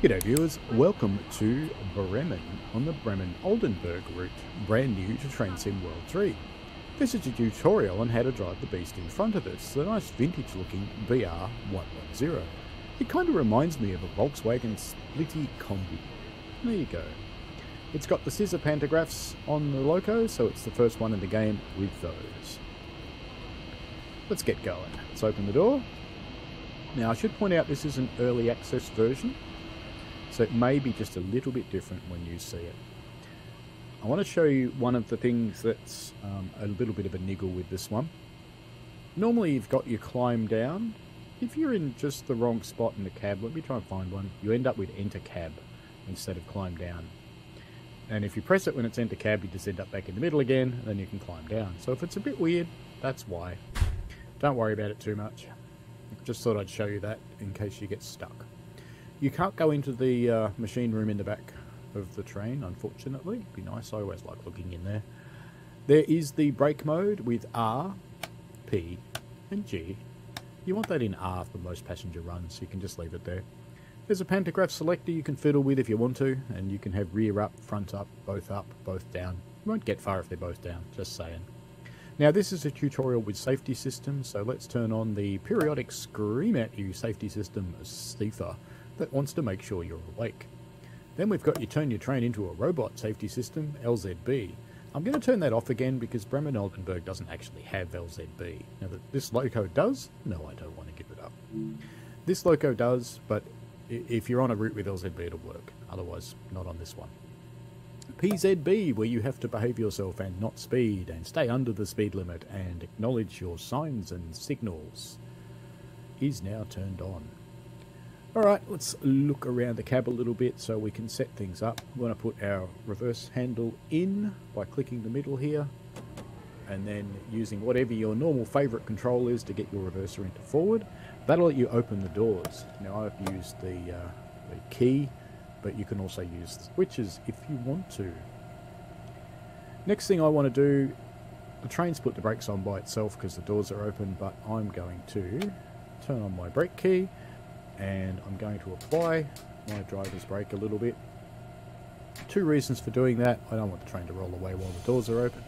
G'day viewers, welcome to Bremen on the Bremen-Oldenburg route, brand new to Sim World 3. This is a tutorial on how to drive the beast in front of us, the nice vintage looking BR110. It kind of reminds me of a Volkswagen Splitty Kombi. There you go. It's got the scissor pantographs on the loco, so it's the first one in the game with those. Let's get going. Let's open the door. Now I should point out this is an early access version, so it may be just a little bit different when you see it. I want to show you one of the things that's um, a little bit of a niggle with this one. Normally you've got your climb down. If you're in just the wrong spot in the cab, let me try and find one, you end up with enter cab instead of climb down. And if you press it when it's enter cab, you just end up back in the middle again, and then you can climb down. So if it's a bit weird, that's why. Don't worry about it too much. Just thought I'd show you that in case you get stuck. You can't go into the uh, machine room in the back of the train, unfortunately. Be nice, I always like looking in there. There is the brake mode with R, P, and G. You want that in R for most passenger runs, so you can just leave it there. There's a pantograph selector you can fiddle with if you want to, and you can have rear up, front up, both up, both down. You won't get far if they're both down, just saying. Now this is a tutorial with safety systems, so let's turn on the periodic scream at you safety system SIFA that wants to make sure you're awake. Then we've got you turn your train into a robot safety system, LZB. I'm going to turn that off again because Bremen Oldenburg doesn't actually have LZB. Now that this loco does, no I don't want to give it up. This loco does, but if you're on a route with LZB it'll work, otherwise not on this one. PZB, where you have to behave yourself and not speed, and stay under the speed limit, and acknowledge your signs and signals, is now turned on. Alright, let's look around the cab a little bit so we can set things up. We're going to put our reverse handle in by clicking the middle here and then using whatever your normal favourite control is to get your reverser into forward. That'll let you open the doors. Now I've used the, uh, the key, but you can also use the switches if you want to. Next thing I want to do, the train's put the brakes on by itself because the doors are open, but I'm going to turn on my brake key and I'm going to apply my driver's brake a little bit. Two reasons for doing that. I don't want the train to roll away while the doors are open.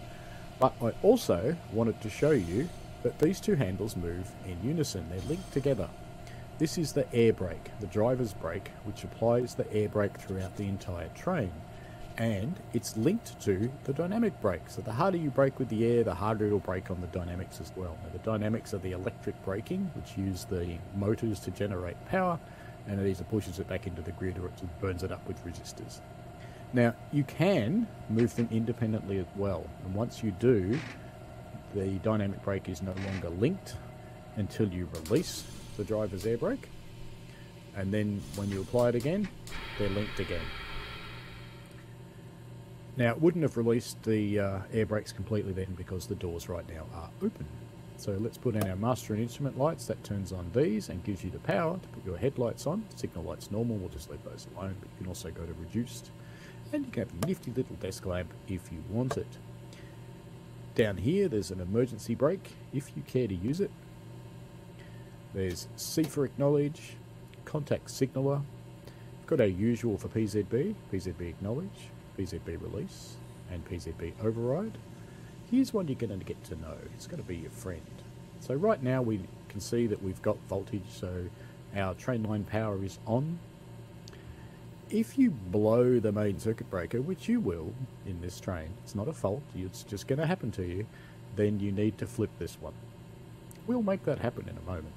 But I also wanted to show you that these two handles move in unison. They're linked together. This is the air brake, the driver's brake, which applies the air brake throughout the entire train. And it's linked to the dynamic brake. So the harder you brake with the air, the harder it'll brake on the dynamics as well. Now the dynamics are the electric braking, which use the motors to generate power, and it either pushes it back into the grid or it burns it up with resistors. Now, you can move them independently as well, and once you do, the dynamic brake is no longer linked until you release the driver's air brake, and then when you apply it again, they're linked again. Now, it wouldn't have released the uh, air brakes completely then because the doors right now are open. So let's put in our master and instrument lights. That turns on these and gives you the power to put your headlights on. Signal lights normal, we'll just leave those alone, but you can also go to reduced and you can have a nifty little desk lamp if you want it. Down here there's an emergency brake if you care to use it. There's SIFA acknowledge, contact signaler. Got our usual for PZB, PZB acknowledge, PZB release, and PZB override. Here's one you're going to get to know. It's going to be your friend. So right now we can see that we've got voltage, so our train line power is on if you blow the main circuit breaker, which you will in this train, it's not a fault, it's just going to happen to you, then you need to flip this one. We'll make that happen in a moment.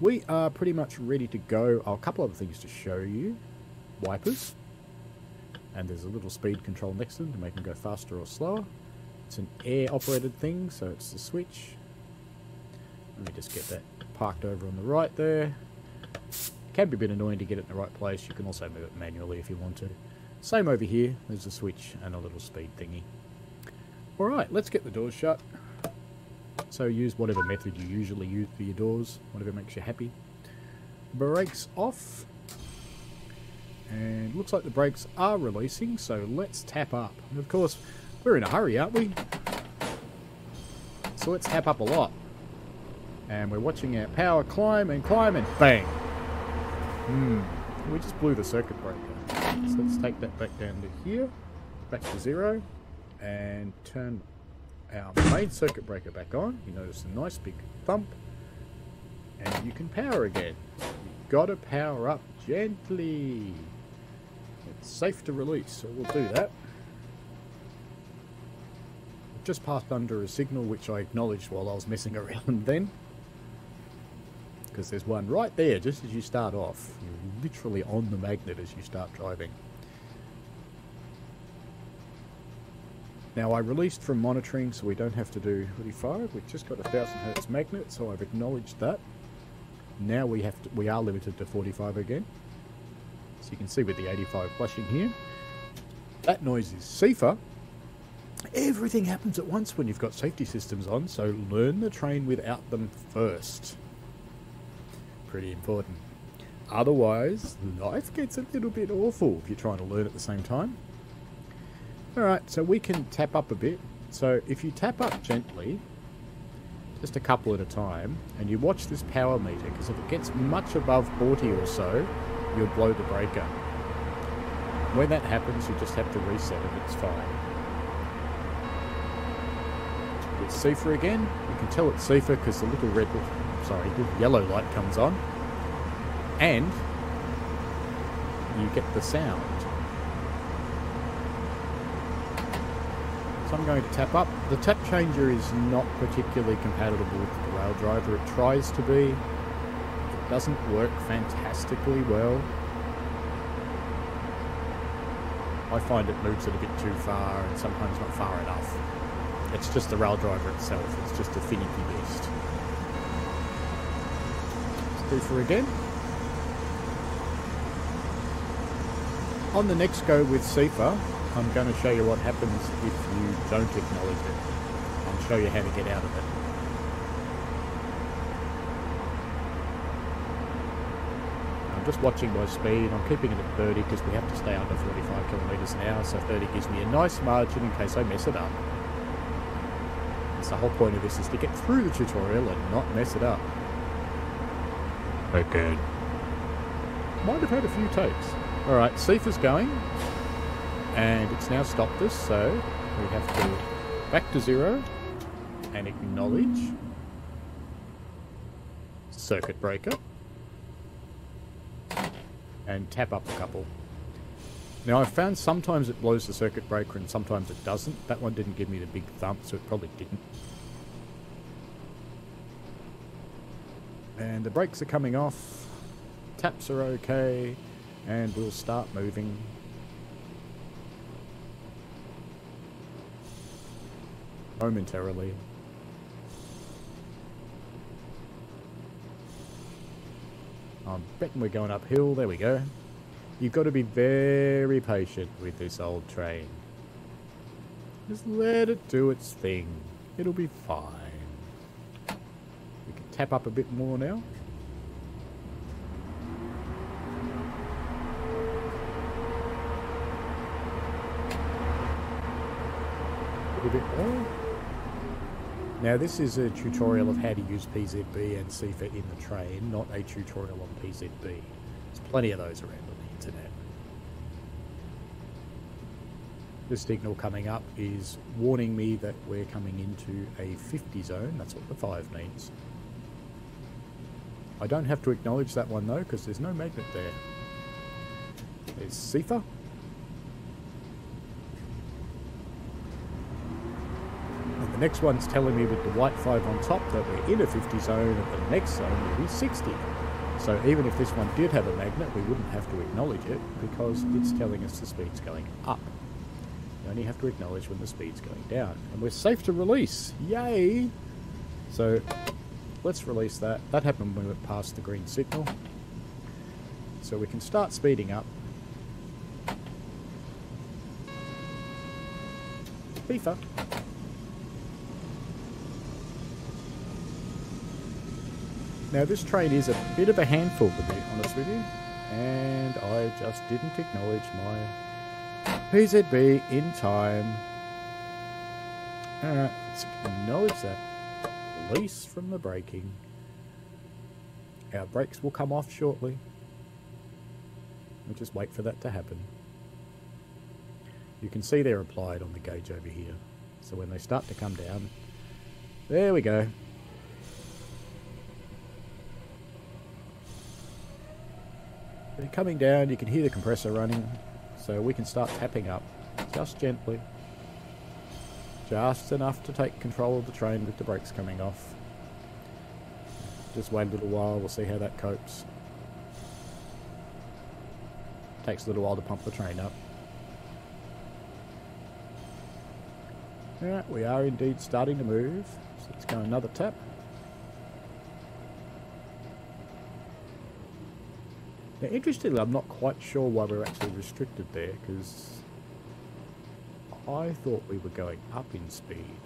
We are pretty much ready to go. A couple other things to show you. Wipers. And there's a little speed control next to them to make them go faster or slower. It's an air operated thing, so it's the switch. Let me just get that parked over on the right there It can be a bit annoying to get it in the right place. You can also move it manually if you want to. Same over here. There's a switch and a little speed thingy. Alright, let's get the doors shut. So use whatever method you usually use for your doors, whatever makes you happy. Brakes off. And looks like the brakes are releasing, so let's tap up. And of course, we're in a hurry, aren't we? So let's tap up a lot. And we're watching our power climb and climb and bang. Hmm. We just blew the circuit breaker. So let's take that back down to here, back to zero, and turn our main circuit breaker back on. You notice a nice big thump, and you can power again. You've got to power up gently. It's safe to release, so we'll do that. Just passed under a signal which I acknowledged while I was messing around then because there's one right there just as you start off. You're literally on the magnet as you start driving. Now I released from monitoring so we don't have to do 45. We've just got a 1000 hertz magnet so I've acknowledged that. Now we have to, we are limited to 45 again. So you can see with the 85 flashing here. That noise is safer. Everything happens at once when you've got safety systems on, so learn the train without them first pretty important. Otherwise, life gets a little bit awful if you're trying to learn at the same time. Alright, so we can tap up a bit. So if you tap up gently, just a couple at a time, and you watch this power meter, because if it gets much above 40 or so, you'll blow the breaker. When that happens, you just have to reset it, it's fine. It's SIFA again. You can tell it's SIFA because the little red sorry, the yellow light comes on, and you get the sound. So I'm going to tap up. The tap changer is not particularly compatible with the rail driver. It tries to be. Doesn't work fantastically well. I find it moves it a bit too far and sometimes not far enough. It's just the rail driver itself. It's just a finicky beast. Boofer again. On the next go with SIFA, I'm going to show you what happens if you don't acknowledge it. I'll show you how to get out of it. Just watching my speed. I'm keeping it at 30 because we have to stay under 45 kilometres an hour, so 30 gives me a nice margin in case I mess it up. That's the whole point of this is to get through the tutorial and not mess it up. Okay. Might have had a few takes. Alright, SIFA's going. And it's now stopped us, so we have to back to zero and acknowledge circuit breaker and tap up a couple. Now I've found sometimes it blows the circuit breaker and sometimes it doesn't. That one didn't give me the big thump, so it probably didn't. And the brakes are coming off. Taps are okay. And we'll start moving. Momentarily. I'm betting we're going uphill. There we go. You've got to be very patient with this old train. Just let it do its thing. It'll be fine We can tap up a bit more now. A bit more. Now this is a tutorial of how to use PZB and SIFA in the train, not a tutorial on PZB. There's plenty of those around on the internet. The signal coming up is warning me that we're coming into a 50 zone, that's what the 5 means. I don't have to acknowledge that one though, because there's no magnet there. There's SIFA. The next one's telling me with the white 5 on top that we're in a 50 zone and the next zone will be 60. So even if this one did have a magnet, we wouldn't have to acknowledge it because it's telling us the speed's going up. You only have to acknowledge when the speed's going down. And we're safe to release. Yay! So let's release that. That happened when we went past the green signal. So we can start speeding up. SIFA. Now this train is a bit of a handful to be honest with you. And I just didn't acknowledge my PZB in time. Alright, let's acknowledge that release from the braking. Our brakes will come off shortly. We'll just wait for that to happen. You can see they're applied on the gauge over here. So when they start to come down, there we go. Coming down, you can hear the compressor running, so we can start tapping up, just gently. Just enough to take control of the train with the brakes coming off. Just wait a little while, we'll see how that copes. Takes a little while to pump the train up. Alright, we are indeed starting to move. So let's go another tap. Now, interestingly, I'm not quite sure why we're actually restricted there, because I thought we were going up in speed.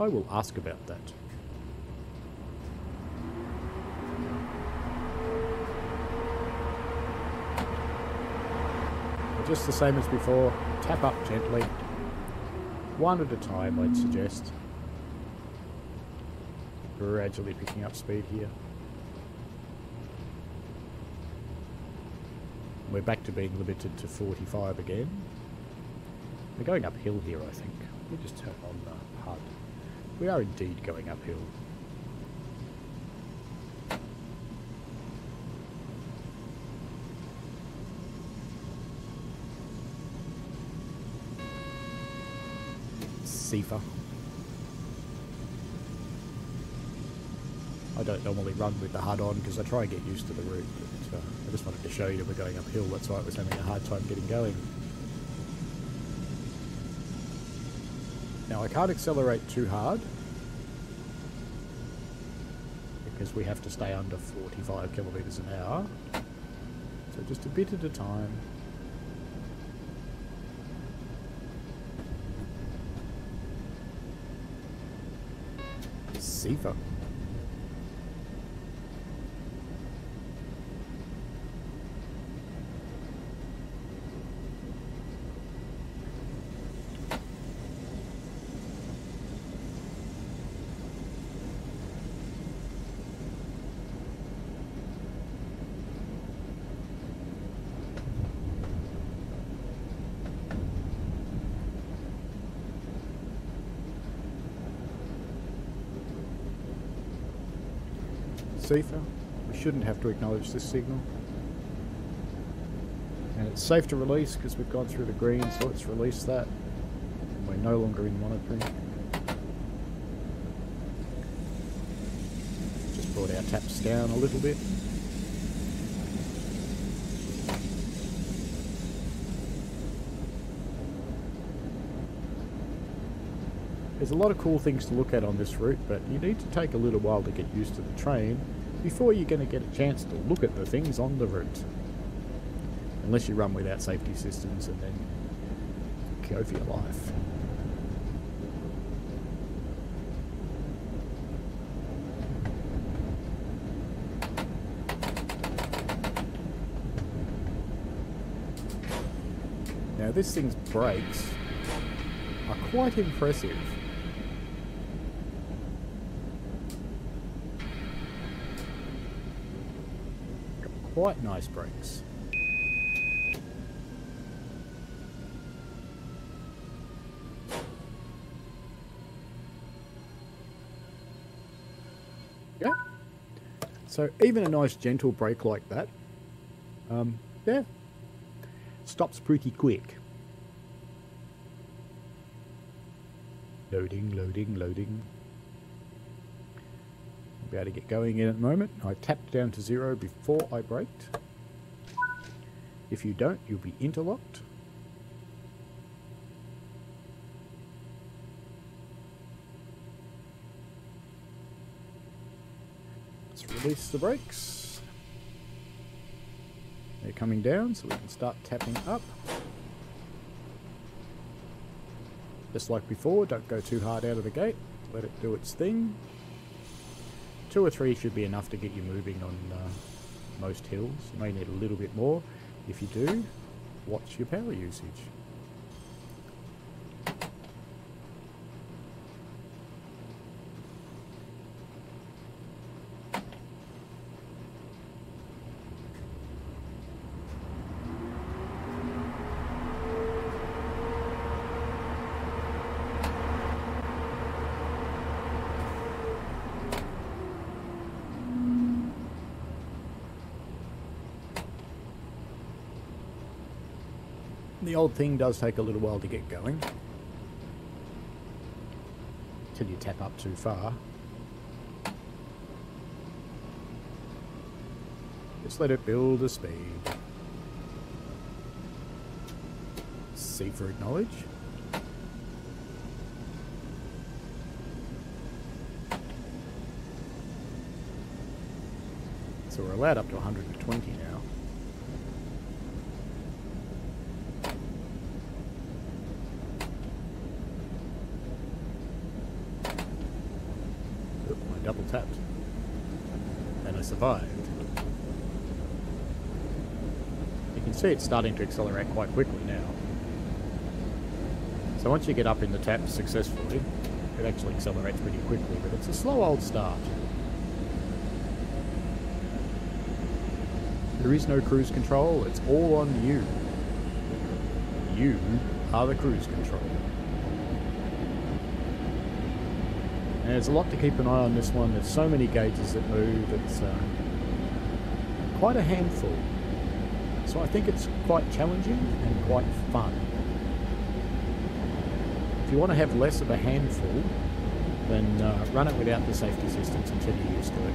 I will ask about that. Just the same as before, tap up gently. One at a time, I'd suggest. Gradually picking up speed here. We're back to being limited to 45 again. We're going uphill here, I think. We just turn on the HUD. We are indeed going uphill. Sifa. I don't normally run with the HUD on because I try and get used to the route, but uh, I just wanted to show you that we're going uphill, that's why I was having a hard time getting going. Now I can't accelerate too hard because we have to stay under 45 kilometres an hour. So just a bit at a time. Sifa. Sifa. We shouldn't have to acknowledge this signal. And it's safe to release because we've gone through the green, so let's release that. We're no longer in monitoring. Just brought our taps down a little bit. There's a lot of cool things to look at on this route, but you need to take a little while to get used to the train before you're going to get a chance to look at the things on the route. Unless you run without safety systems and then go for your life. Now this thing's brakes are quite impressive. Quite nice brakes. Yeah. So even a nice gentle brake like that, um, yeah, stops pretty quick. Loading, loading, loading be able to get going in at the moment. I tapped down to zero before I braked. If you don't, you'll be interlocked. Let's release the brakes. They're coming down, so we can start tapping up. Just like before, don't go too hard out of the gate. Let it do its thing. Two or three should be enough to get you moving on uh, most hills. You may need a little bit more. If you do, watch your power usage. The old thing does take a little while to get going. Till you tap up too far. Just let it build a speed. SIFA acknowledge. So we're allowed up to 120 now. Oop, I double tapped. And I survived. You can see it's starting to accelerate quite quickly now. So once you get up in the tap successfully, it actually accelerates pretty quickly, but it's a slow old start. There is no cruise control, it's all on you. You are the cruise control. And there's a lot to keep an eye on this one. There's so many gauges that move. It's uh, quite a handful. So I think it's quite challenging and quite fun. If you want to have less of a handful, then uh, run it without the safety systems until you're used to it.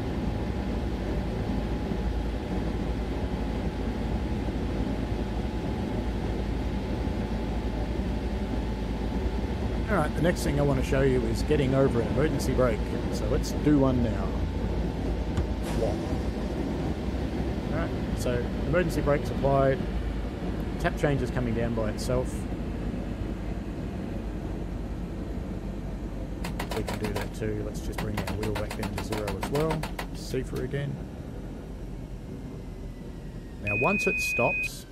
Alright, the next thing I want to show you is getting over an emergency brake. So let's do one now. Alright, so emergency brakes applied. Tap change is coming down by itself. We can do that too. Let's just bring our wheel back down to zero as well. SIFA again. Now once it stops,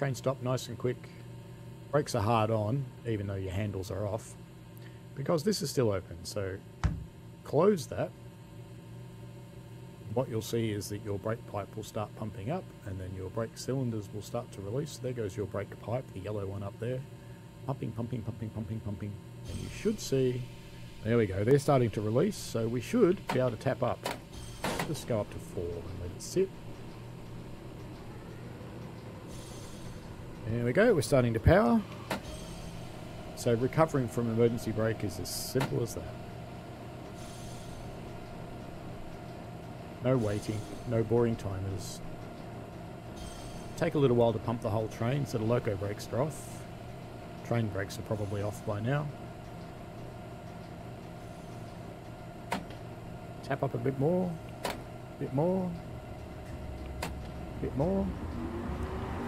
Train stop nice and quick. Brakes are hard on, even though your handles are off, because this is still open. So close that. What you'll see is that your brake pipe will start pumping up, and then your brake cylinders will start to release. There goes your brake pipe, the yellow one up there. Pumping, pumping, pumping, pumping, pumping. And you should see, there we go, they're starting to release, so we should be able to tap up. Just go up to four and let it sit. There we go, we're starting to power. So recovering from emergency brake is as simple as that. No waiting, no boring timers. Take a little while to pump the whole train so the loco brakes are off. Train brakes are probably off by now. Tap up a bit more, bit more, bit more.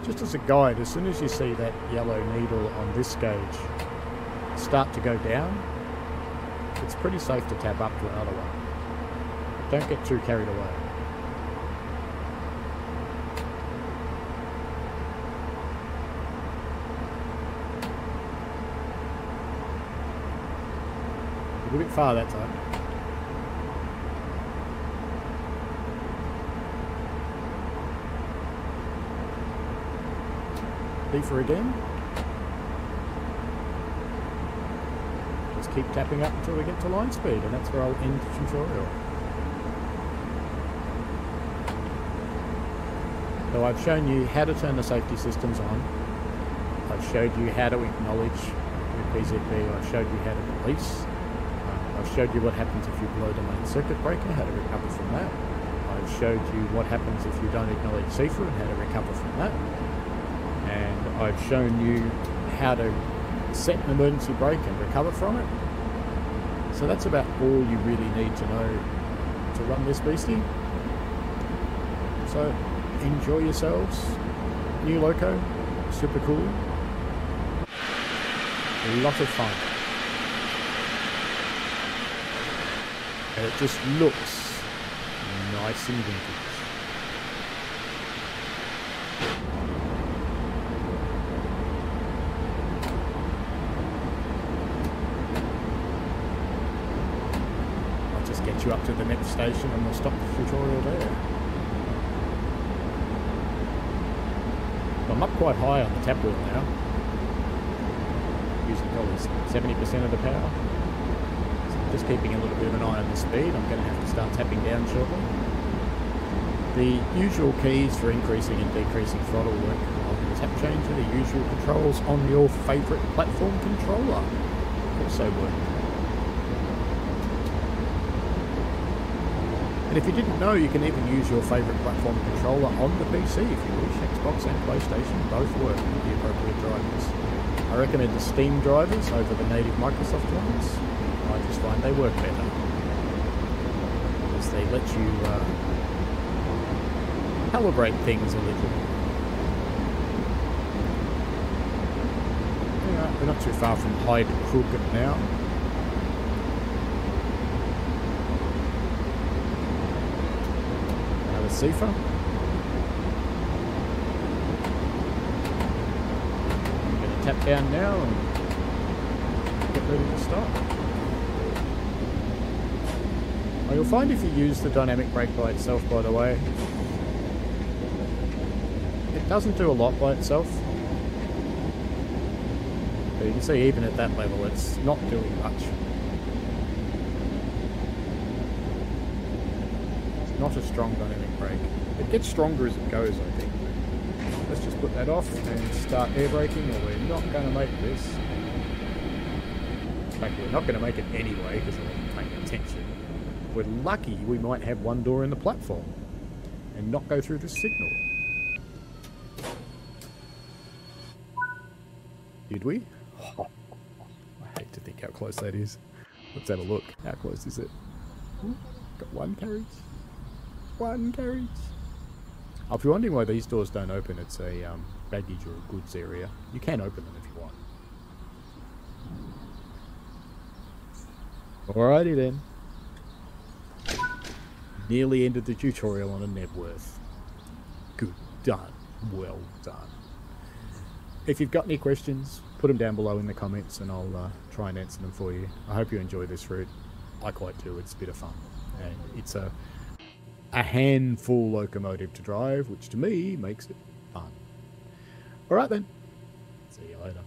Just as a guide, as soon as you see that yellow needle on this gauge start to go down, it's pretty safe to tap up to another one. Don't get too carried away. A bit far that time. Beefer again. Just keep tapping up until we get to line speed, and that's where I'll end the tutorial. So I've shown you how to turn the safety systems on. I've showed you how to acknowledge with PZB. I've showed you how to release. Uh, I've showed you what happens if you blow the main circuit breaker, how to recover from that. I've showed you what happens if you don't acknowledge SIFA and how to recover from that I've shown you how to set an emergency brake and recover from it. So that's about all you really need to know to run this beastie. So enjoy yourselves. New loco, super cool. A lot of fun. And it just looks nice and vintage. You up to the next station and we'll stop the tutorial there. I'm up quite high on the tap wheel now. Using probably 70% of the power. So just keeping a little bit of an eye on the speed. I'm going to have to start tapping down shortly. The usual keys for increasing and decreasing throttle work on the tap change are the usual controls on your favourite platform controller. Also work. And if you didn't know, you can even use your favourite platform controller on the PC if you wish. Xbox and PlayStation both work with the appropriate drivers. I recommend the Steam drivers over the native Microsoft ones. I just find they work better. Because they let you uh, calibrate things a little. We're not too far from Hyde Crooked now. Sifa. I'm to tap down now and get ready to start. Oh, you'll find if you use the dynamic brake by itself, by the way, it doesn't do a lot by itself. But you can see even at that level, it's not doing much. It's not a strong dynamic brake. It gets stronger as it goes, I think. Let's just put that off and start air braking, or we're not going to make this. In fact, we're not going to make it anyway because I wasn't paying attention. If we're lucky, we might have one door in the platform and not go through the signal. Did we? I hate to think how close that is. Let's have a look. How close is it? Got one carriage. One carriage. If you're wondering why these doors don't open, it's a um, baggage or a goods area. You can open them if you want. Alrighty then. Nearly ended the tutorial on a Nebworth. Good done. Well done. If you've got any questions, put them down below in the comments and I'll uh, try and answer them for you. I hope you enjoy this route. I quite do. It's a bit of fun. And it's a, a handful locomotive to drive, which to me makes it fun. Alright then. See you later.